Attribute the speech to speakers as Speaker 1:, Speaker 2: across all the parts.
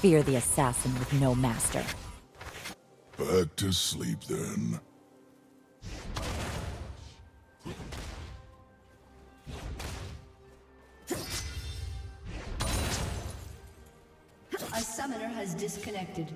Speaker 1: Fear the assassin with no master.
Speaker 2: Back to sleep then.
Speaker 3: A summoner has disconnected.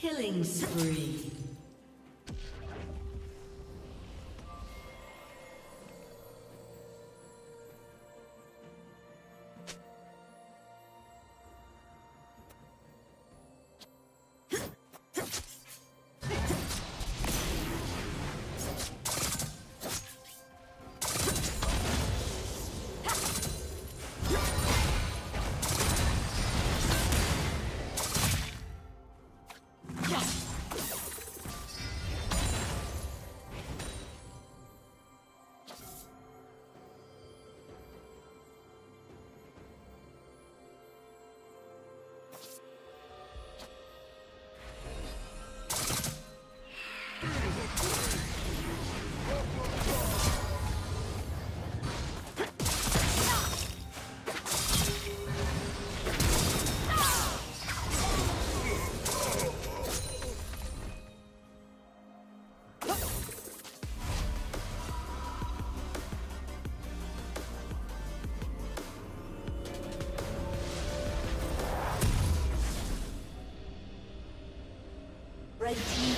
Speaker 3: Killing spree. Red team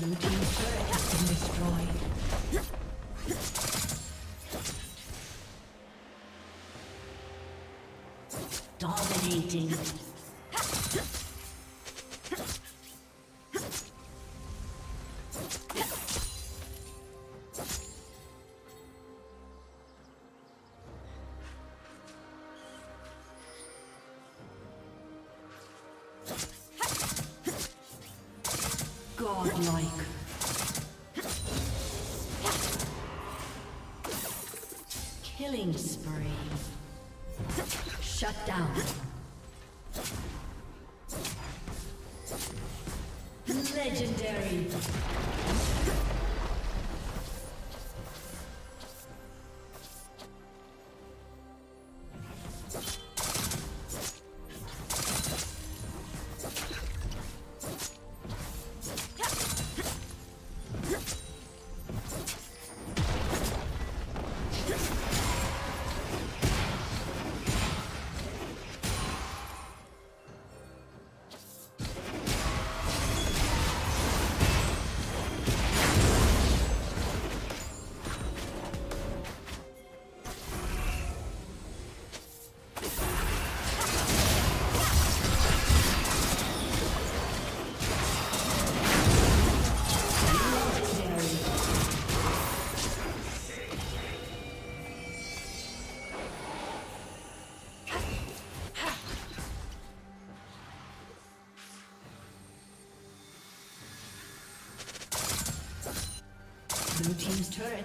Speaker 3: Blue has been destroyed. Dominating. Godlike. Killing spree. Shut down.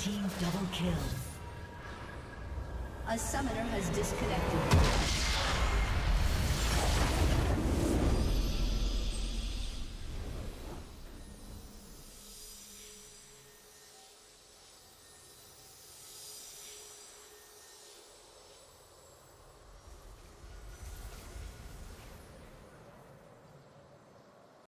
Speaker 3: Team double kill. A summoner has disconnected.